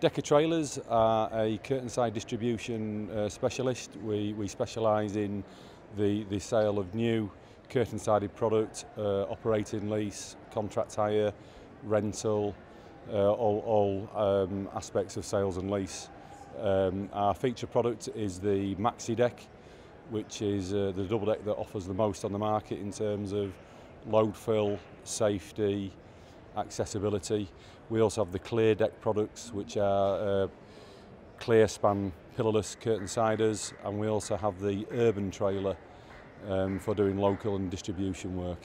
Deker Trailers are a curtain side distribution uh, specialist. We, we specialise in the, the sale of new curtain-sided product, uh, operating lease, contract hire, rental, uh, all, all um, aspects of sales and lease. Um, our feature product is the Maxi Deck, which is uh, the double deck that offers the most on the market in terms of load fill, safety, accessibility. We also have the clear deck products, which are uh, clear span pillarless curtain siders, and we also have the urban trailer um, for doing local and distribution work.